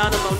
Diyanna Monet.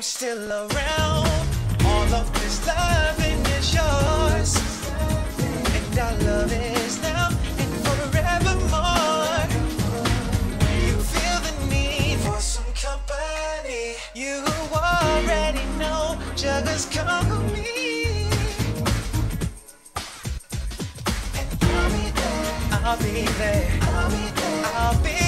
I'm still around. All of this loving is yours, and our love is now and forevermore. You feel the need for some company. You already know, Juggers, come with me. And I'll be there. I'll be there. I'll be there. I'll be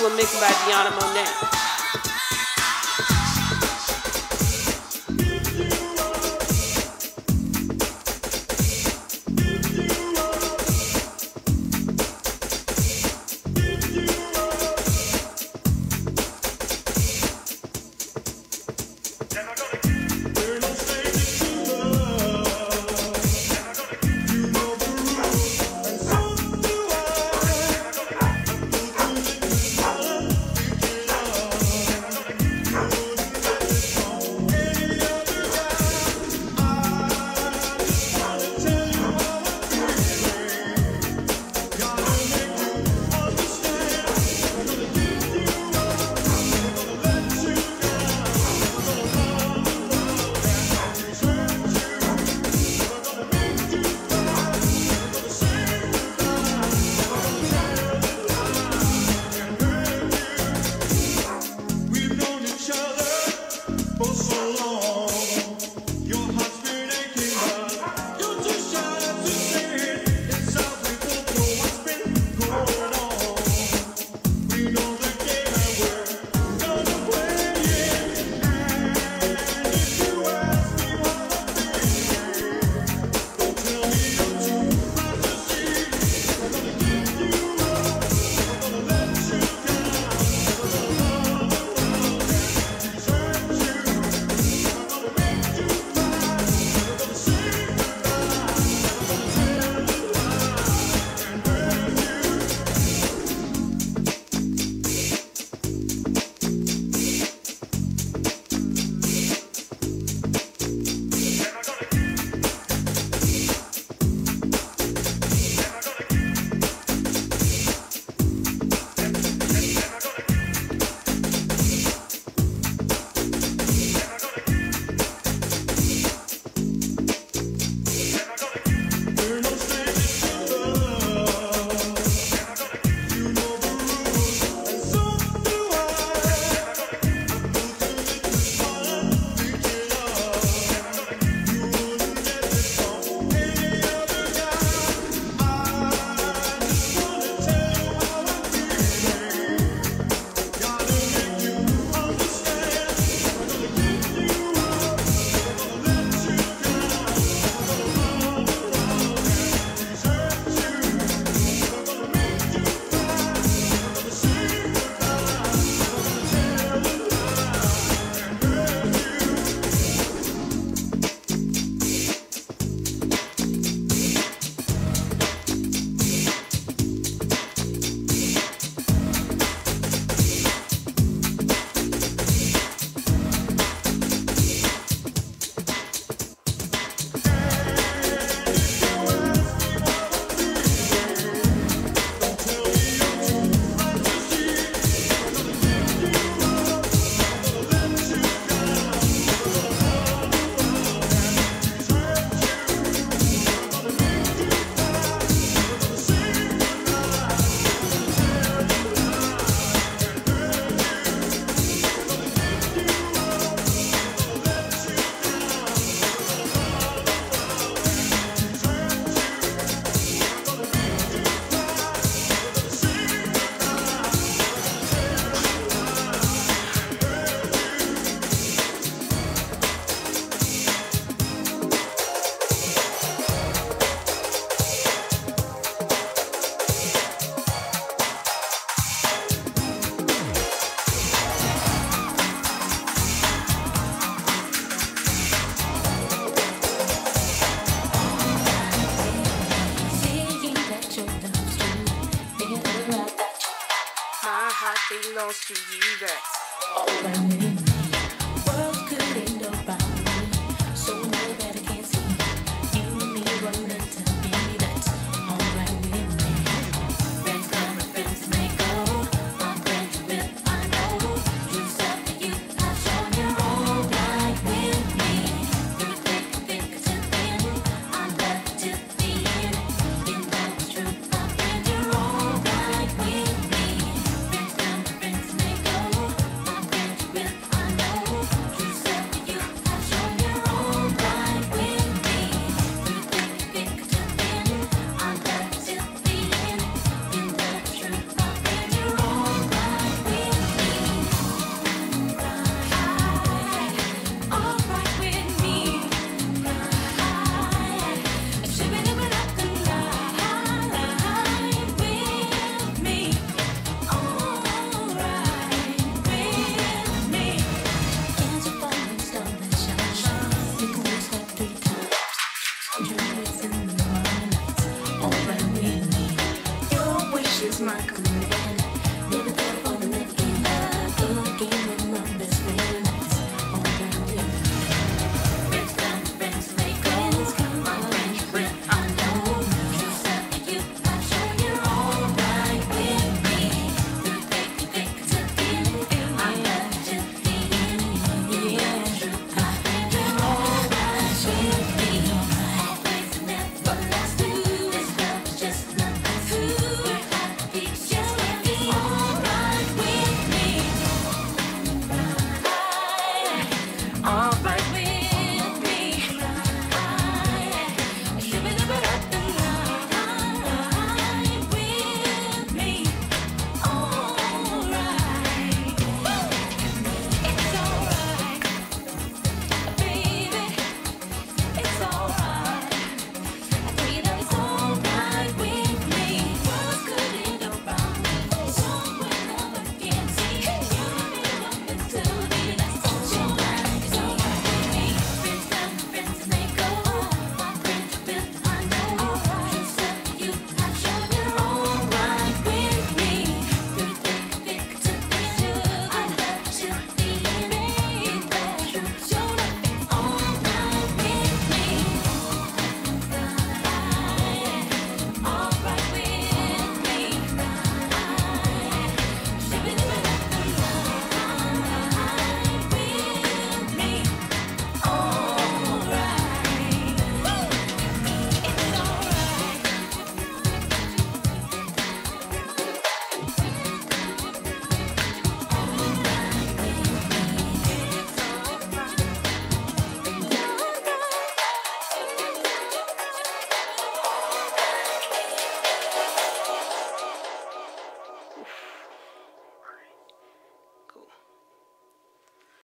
to a mix by Diyanna Monet.